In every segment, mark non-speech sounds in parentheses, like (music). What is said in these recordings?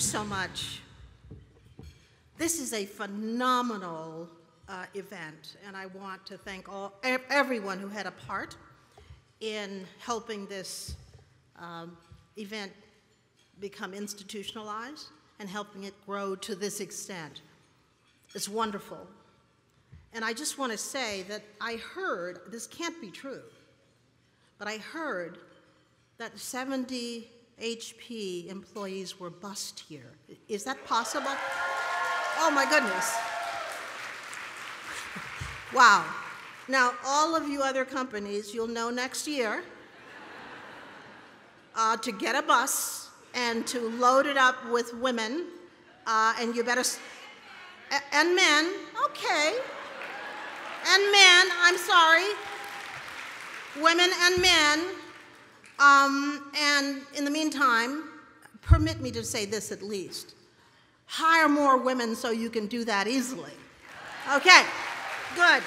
so much. This is a phenomenal uh, event, and I want to thank all, everyone who had a part in helping this um, event become institutionalized and helping it grow to this extent. It's wonderful. And I just want to say that I heard, this can't be true, but I heard that 70 HP employees were bussed here. Is that possible? Oh my goodness. Wow. Now, all of you other companies, you'll know next year uh, to get a bus and to load it up with women, uh, and you better, and men, okay, and men, I'm sorry, women and men, um, and in the meantime, permit me to say this at least. Hire more women so you can do that easily. Okay, good.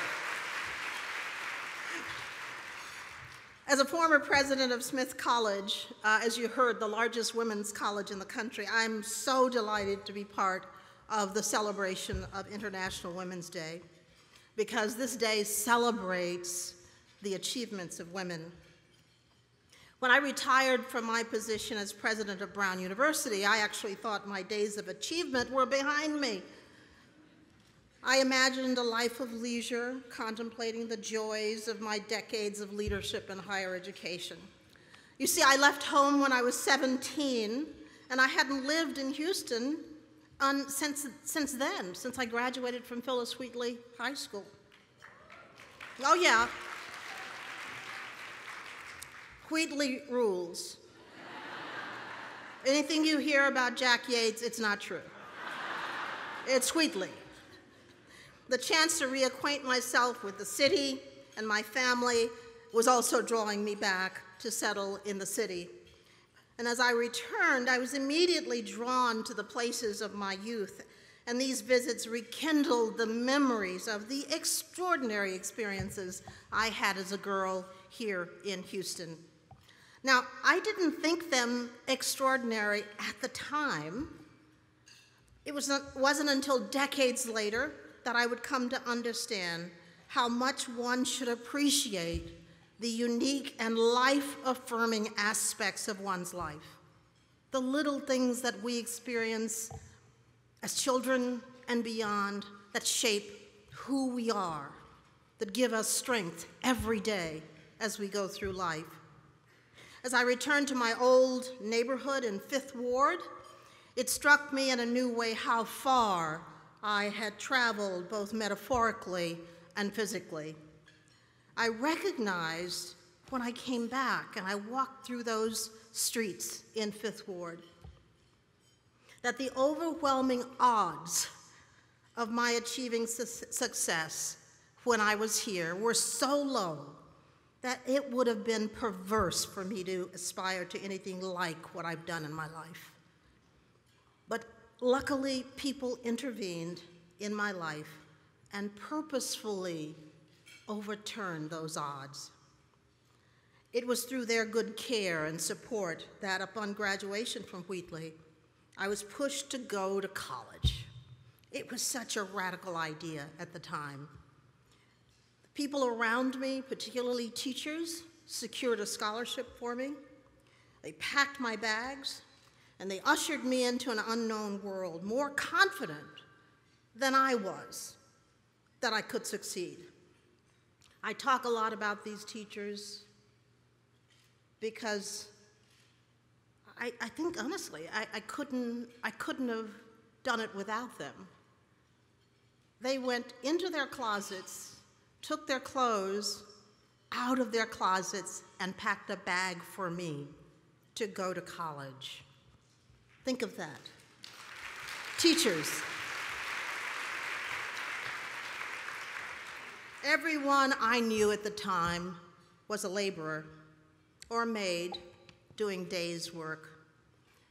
As a former president of Smith College, uh, as you heard, the largest women's college in the country, I'm so delighted to be part of the celebration of International Women's Day because this day celebrates the achievements of women. When I retired from my position as president of Brown University, I actually thought my days of achievement were behind me. I imagined a life of leisure, contemplating the joys of my decades of leadership in higher education. You see, I left home when I was 17, and I hadn't lived in Houston since, since then, since I graduated from Phillis Wheatley High School. Oh, yeah. Wheatley rules. Anything you hear about Jack Yates, it's not true. It's Wheatley. The chance to reacquaint myself with the city and my family was also drawing me back to settle in the city. And as I returned, I was immediately drawn to the places of my youth, and these visits rekindled the memories of the extraordinary experiences I had as a girl here in Houston. Now, I didn't think them extraordinary at the time. It was not, wasn't until decades later that I would come to understand how much one should appreciate the unique and life affirming aspects of one's life. The little things that we experience as children and beyond that shape who we are, that give us strength every day as we go through life. As I returned to my old neighborhood in Fifth Ward, it struck me in a new way how far I had traveled both metaphorically and physically. I recognized when I came back and I walked through those streets in Fifth Ward that the overwhelming odds of my achieving su success when I was here were so low that it would have been perverse for me to aspire to anything like what I've done in my life. But luckily, people intervened in my life and purposefully overturned those odds. It was through their good care and support that upon graduation from Wheatley, I was pushed to go to college. It was such a radical idea at the time. People around me, particularly teachers, secured a scholarship for me. They packed my bags, and they ushered me into an unknown world, more confident than I was that I could succeed. I talk a lot about these teachers because I, I think honestly, I, I, couldn't, I couldn't have done it without them. They went into their closets took their clothes out of their closets and packed a bag for me to go to college. Think of that. Teachers. Everyone I knew at the time was a laborer or a maid doing day's work.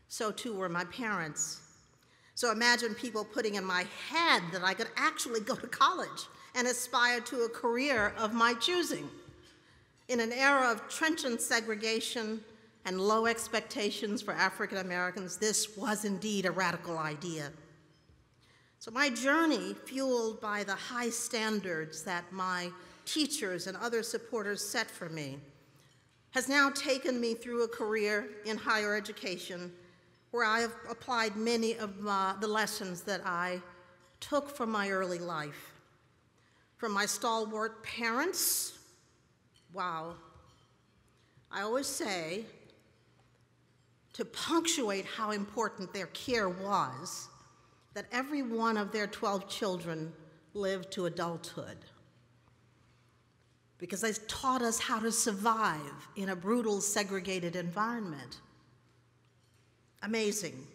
So too were my parents. So imagine people putting in my head that I could actually go to college and aspire to a career of my choosing. In an era of trenchant segregation and low expectations for African Americans, this was indeed a radical idea. So, my journey, fueled by the high standards that my teachers and other supporters set for me, has now taken me through a career in higher education where I have applied many of my, the lessons that I took from my early life. From my stalwart parents, wow. I always say, to punctuate how important their care was, that every one of their 12 children lived to adulthood. Because they taught us how to survive in a brutal, segregated environment. Amazing.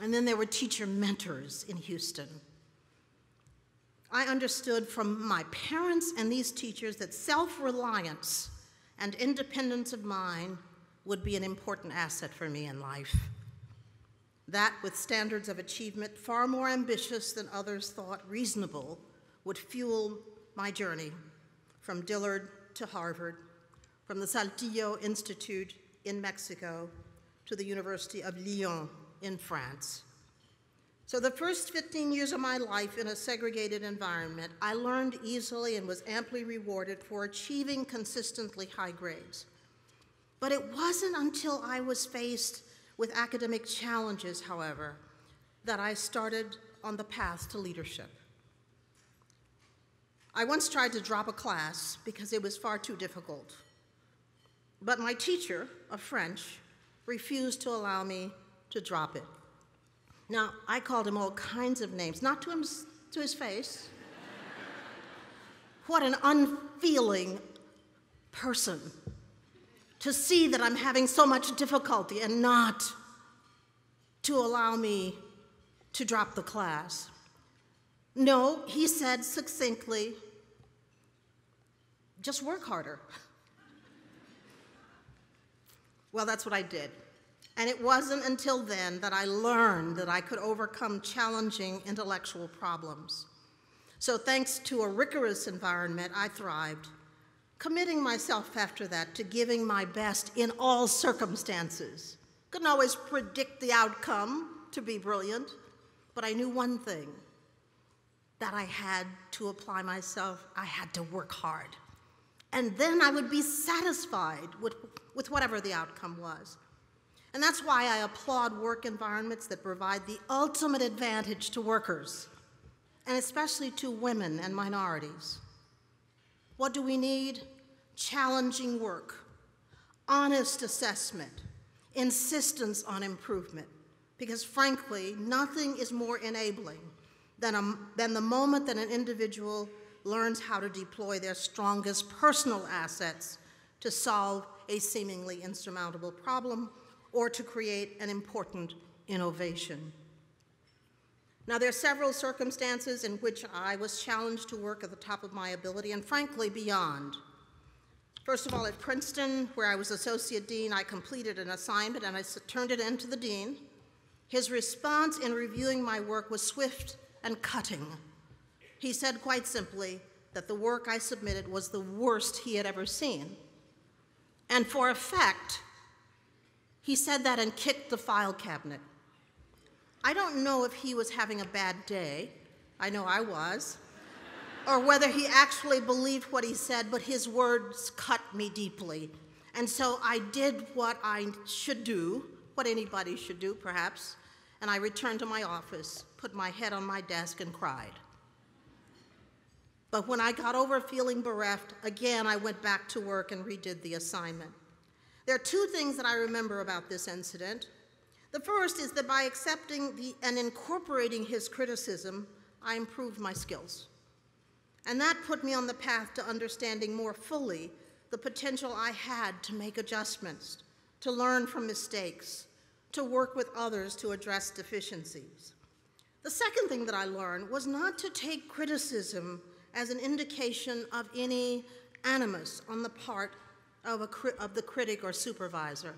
And then there were teacher mentors in Houston. I understood from my parents and these teachers that self reliance and independence of mind would be an important asset for me in life. That, with standards of achievement far more ambitious than others thought reasonable, would fuel my journey from Dillard to Harvard, from the Saltillo Institute in Mexico to the University of Lyon in France. So, the first 15 years of my life in a segregated environment, I learned easily and was amply rewarded for achieving consistently high grades. But it wasn't until I was faced with academic challenges, however, that I started on the path to leadership. I once tried to drop a class because it was far too difficult. But my teacher of French refused to allow me to drop it. Now, I called him all kinds of names, not to, him, to his face. what an unfeeling person to see that I'm having so much difficulty and not to allow me to drop the class. No, he said succinctly, just work harder. well, that's what I did. And it wasn't until then that I learned that I could overcome challenging intellectual problems. So, thanks to a rigorous environment, I thrived, committing myself after that to giving my best in all circumstances. Couldn't always predict the outcome to be brilliant, but I knew one thing that I had to apply myself, I had to work hard. And then I would be satisfied with, with whatever the outcome was. And that's why I applaud work environments that provide the ultimate advantage to workers, and especially to women and minorities. What do we need? Challenging work, honest assessment, insistence on improvement. Because frankly, nothing is more enabling than, a, than the moment that an individual learns how to deploy their strongest personal assets to solve a seemingly insurmountable problem or to create an important innovation. Now, there are several circumstances in which I was challenged to work at the top of my ability and frankly beyond. First of all, at Princeton, where I was associate dean, I completed an assignment and I turned it in to the dean. His response in reviewing my work was swift and cutting. He said quite simply that the work I submitted was the worst he had ever seen. And for effect, he said that and kicked the file cabinet. I don't know if he was having a bad day. I know I was. or whether he actually believed what he said, but his words cut me deeply. And so I did what I should do, what anybody should do, perhaps, and I returned to my office, put my head on my desk, and cried. But when I got over feeling bereft, again I went back to work and redid the assignment. There are two things that I remember about this incident. The first is that by accepting the, and incorporating his criticism, I improved my skills. And that put me on the path to understanding more fully the potential I had to make adjustments, to learn from mistakes, to work with others to address deficiencies. The second thing that I learned was not to take criticism as an indication of any animus on the part of, a, of the critic or supervisor.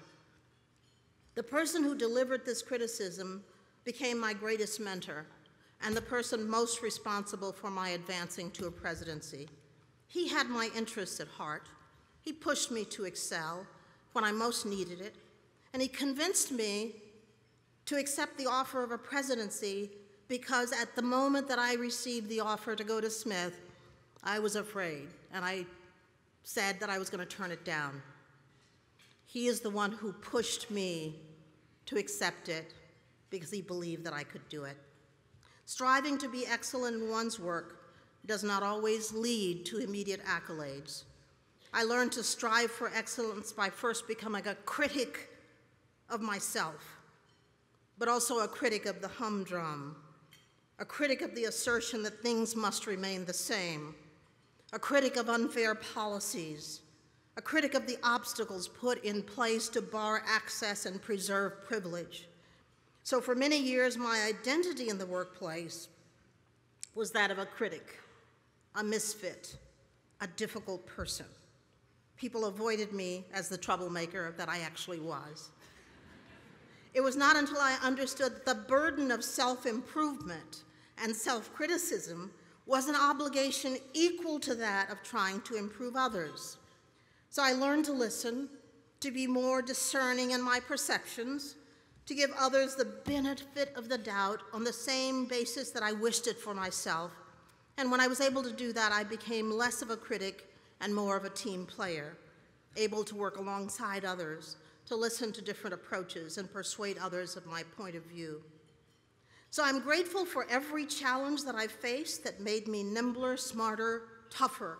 The person who delivered this criticism became my greatest mentor and the person most responsible for my advancing to a presidency. He had my interests at heart. He pushed me to excel, when I most needed it, and he convinced me to accept the offer of a presidency because at the moment that I received the offer to go to Smith, I was afraid and I said that I was going to turn it down. He is the one who pushed me to accept it because he believed that I could do it. Striving to be excellent in one's work does not always lead to immediate accolades. I learned to strive for excellence by first becoming a critic of myself, but also a critic of the humdrum, a critic of the assertion that things must remain the same, a critic of unfair policies, a critic of the obstacles put in place to bar access and preserve privilege. So, for many years, my identity in the workplace was that of a critic, a misfit, a difficult person. People avoided me as the troublemaker that I actually was. It was not until I understood the burden of self improvement and self criticism was an obligation equal to that of trying to improve others. So I learned to listen, to be more discerning in my perceptions, to give others the benefit of the doubt on the same basis that I wished it for myself. And when I was able to do that, I became less of a critic and more of a team player, able to work alongside others, to listen to different approaches, and persuade others of my point of view. So I'm grateful for every challenge that I've faced that made me nimbler, smarter, tougher.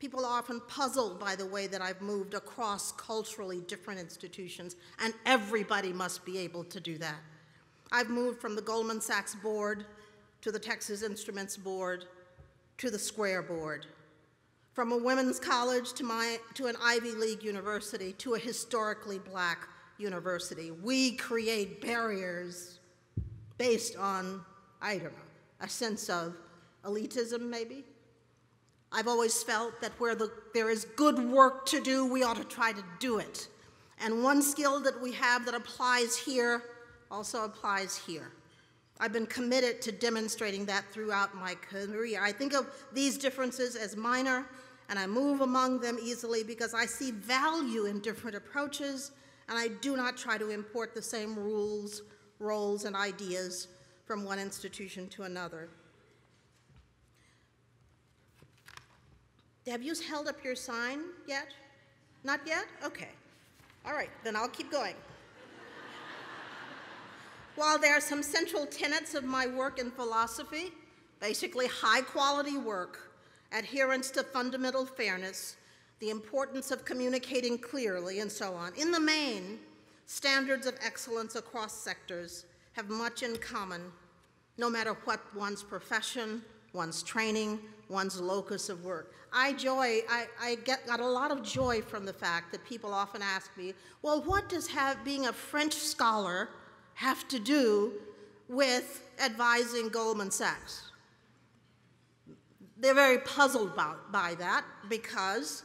People are often puzzled by the way that I've moved across culturally different institutions, and everybody must be able to do that. I've moved from the Goldman Sachs board to the Texas Instruments board to the Square board, from a women's college to, my, to an Ivy League university to a historically black university. We create barriers based on, I don't know, a sense of elitism, maybe. I've always felt that where the, there is good work to do, we ought to try to do it. And one skill that we have that applies here also applies here. I've been committed to demonstrating that throughout my career. I think of these differences as minor, and I move among them easily because I see value in different approaches, and I do not try to import the same rules roles, and ideas from one institution to another. Have you held up your sign yet? Not yet? Okay. All right, then I'll keep going. (laughs) While there are some central tenets of my work in philosophy, basically high quality work, adherence to fundamental fairness, the importance of communicating clearly, and so on, in the main, Standards of excellence across sectors have much in common, no matter what one's profession, one's training, one's locus of work. I joy, I, I get, got a lot of joy from the fact that people often ask me, well, what does have, being a French scholar have to do with advising Goldman Sachs? They're very puzzled by, by that because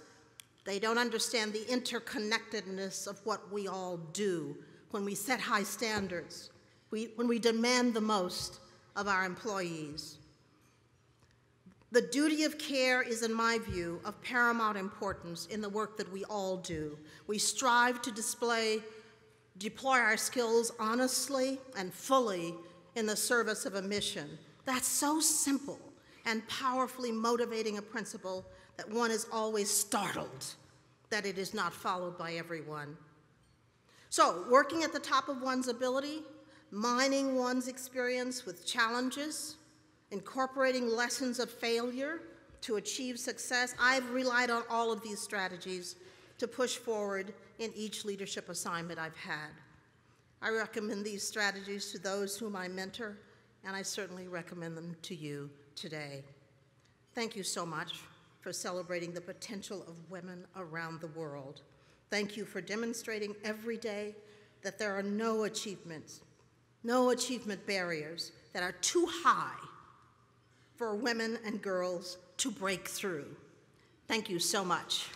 they don't understand the interconnectedness of what we all do when we set high standards, we, when we demand the most of our employees. The duty of care is, in my view, of paramount importance in the work that we all do. We strive to display, deploy our skills honestly and fully in the service of a mission. That's so simple and powerfully motivating a principle that one is always startled that it is not followed by everyone. So, working at the top of one's ability, mining one's experience with challenges, incorporating lessons of failure to achieve success, I've relied on all of these strategies to push forward in each leadership assignment I've had. I recommend these strategies to those whom I mentor, and I certainly recommend them to you today. Thank you so much for celebrating the potential of women around the world. Thank you for demonstrating every day that there are no achievements, no achievement barriers that are too high for women and girls to break through. Thank you so much.